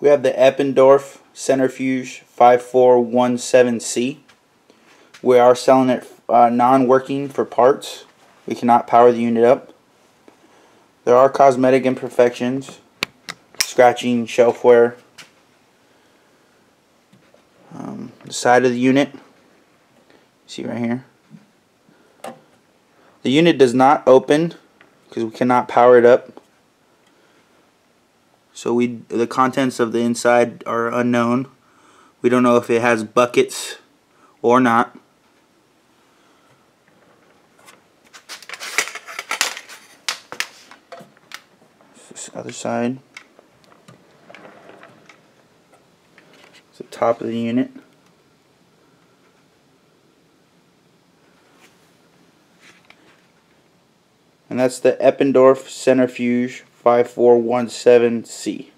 We have the Eppendorf Centrifuge 5417C. We are selling it uh, non-working for parts. We cannot power the unit up. There are cosmetic imperfections, scratching, shelf wear. Um, the side of the unit, see right here. The unit does not open because we cannot power it up. So we the contents of the inside are unknown. We don't know if it has buckets or not. This other side. It's the top of the unit. And that's the Eppendorf Centrifuge 5417C.